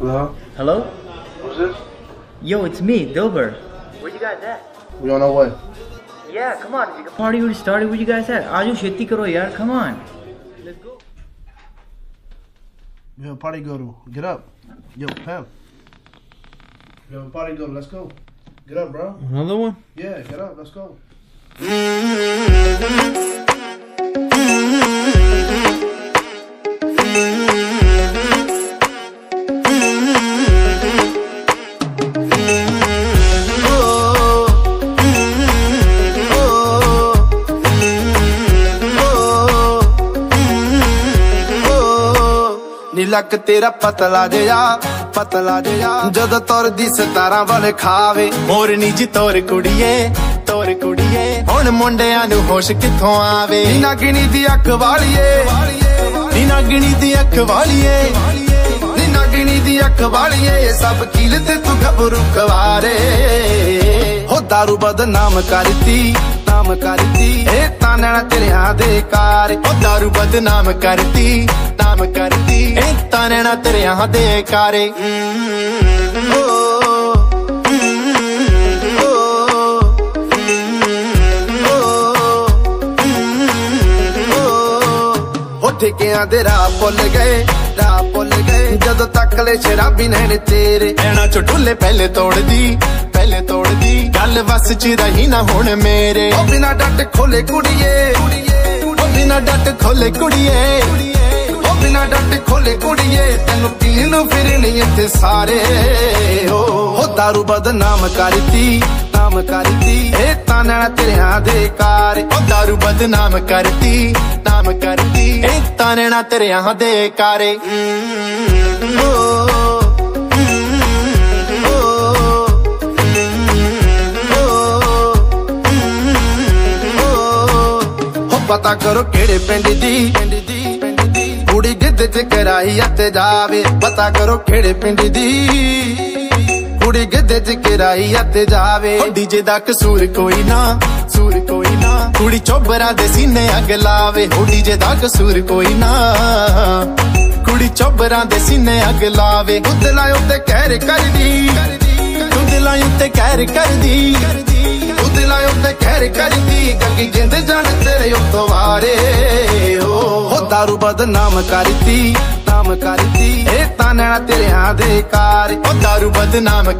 Hello? Hello? Who's this? Yo, it's me, Dilber. Where you guys at? We on our way. Yeah, come on. The party already started. Where you guys at? Aaju sheti karo yaar. Come on. Let's go. We have a party to go to. Get up. Yo, Pam. We have a party to go to. Let's go. Get up, bro. Another one? Yeah, get up. Let's go. ਲੱਕ ਤੇਰਾ ਪਤਲਾ ਜਿਹਾ ਪਤਲਾ ਜਿਹਾ। ਜਦੋਂ ਤੁਰਦੀ ਸਤਾਰਾਂ ਵਾਲੇ ਖਾਵੇ ਮੋਰਨੀ ਜੀ ਤੋਰ ਕੁੜੀਏ ਤੋਰ ਕੁੜੀਏ। ਹੁਣ ਮੁੰਡਿਆਂ ਨੂੰ ਹੋਸ਼ ਕਿੱਥੋਂ ਆਵੇ? ਨੀ ਨਾਗਣੀ ਦੀ ਅੱਖ ਵਾਲੀਏ ਨੀ ਨਾਗਣੀ ਦੀ ਅੱਖ ਵਾਲੀਏ। ਨੀ ਨਾਗਣੀ ਦੀ ਅੱਖ ਵਾਲੀਏ ਸਭ ਕੀਲ ਤੇ ਤੂੰ ਘਬਰੂ ਕਵਾਰੇ ਹੋ ਦਾਰੂ ਬਦਨਾਮ ਕਰਤੀ ਨਾਮ ਕਰਤੀ ਇਹ ਤਾਨਣਾ ਤੇਰਿਆਂ ਦੇ ਕਾਰ। ਉਹ ਦਾਰੂ ਬਦਨਾਮ ਕਰਤੀ ਨਾਮ ਕਰਤੀ ਰਹਿਣਾ ਤੇਰੇ ਤੇਰਿਆਂ ਦੇ ਕਾਰੇ। ਓ, ਦੇ ਰਾਹ ਭੁੱਲ ਗਏ ਰਾਹ ਭੁੱਲ ਗਏ। ਜਦੋਂ ਤੱਕ ਲੈ ਸ਼ਰਾਬੀ ਨੈਣ ਤੇਰੇ। ਐਣਾ ਚੁੱਟੁੱਲੇ ਪਹਿਲੇ ਤੋੜਦੀ ਪਹਿਲੇ ਤੋੜਦੀ। ਗੱਲ ਵਸ ਚ ਰਹੀ ਨਾ ਹੁਣ ਮੇਰੇ। ਉਹ ਬਿਨਾ ਡੱਟ ਖੋਲੇ ਕੁੜੀਏ ਉਹ ਬਿਨਾ ਡੱਟ ਖੋਲੇ ਕੁੜੀਏ। ਉਹ ਬਿਨਾ ਡੱਟ ਖੋਲੇ ਕੁੜੀਏ, ਤੈਨੂੰ ਪੀਣ ਨੂੰ ਫਿਰਨੀ ਇੱਥੇ ਸਾਰੇ। ਹੋ ਦਾਰੂ ਬਦਨਾਮ ਕਰਤੀ, ਨਾਮ ਕਰਤੀ। ਇਹ ਤਾਨਣਾ ਤੇਰਿਆਂ ਦੇ ਕਾਰ ਉਹ ਦਾਰੂ ਬਦਨਾਮ ਕਰਤੀ, ਨਾਮ ਕਰਤੀ। ਇਹ ਤਾਨਣਾ ਤੇਰਿਆਂ ਦੇ ਕਾਰੇ ਪਤਾ ਕਰੋ ਕਿਹੜੇ ਪਿੰਡ ਦੀ ਪਿੰਡ ਦੀ ਕੁੜੀ ਗਿੱਧ ਚ ਕਰਾਈ ਅਤੇ ਜਾਵੇ। ਪਤਾ ਕਰੋ ਕਿਹੜੇ ਪਿੰਡ ਦੀ ਕੁੜੀ ਗਿੱਧ ਚ ਕਿਰਾਈ ਅਤੇ ਜਾਵੇ। ਓ ਡੀਜੇ ਦਾ ਕਸੂਰ ਕੋਈ ਨਾ ਸੂਰ ਕੋਈ ਨਾ। ਕੁੜੀ ਚੋਬਰਾਂ ਦੇ ਸੀਨੇ ਅੱਗ ਲਾਵੇ ਓ ਡੀਜੇ ਦਾ ਕਸੂਰ ਕੋਈ ਨਾ। ਕੁੜੀ ਚੋਬਰਾਂ ਦੇ ਸੀਨੇ ਅੱਗ ਲਾਵੇ, ਦੁੱਧਲਾਂ ਉੱਤੇ ਕਹਿਰ ਕਰਦੀ। ਦੁੱਧਲਾਂ ਉੱਤੇ ਕਹਿਰ ਕਰਦੀ। ਦੁੱਧਲਾਂ ਉੱਤੇ ਕਹਿਰ ਕਰਦੀ, ਗੰਗੀ ਜਿੰਦ ਜਾਣ ਤੇਰੇ ਉੱਤੋਂ ਵਾਰੇ। ਹੋ ਹੋ ਦਾਰੂ ਬਦਨਾਮ ਕਰਤੀ ਨਾਮ ਕਰਤੀ ਇਹ ਤਾਨਣਾ ਤੇਰਿਆਂ ਦੇ ਕਾਰ ਉਹ ਦਾਰੂ ਬਦਨਾਮ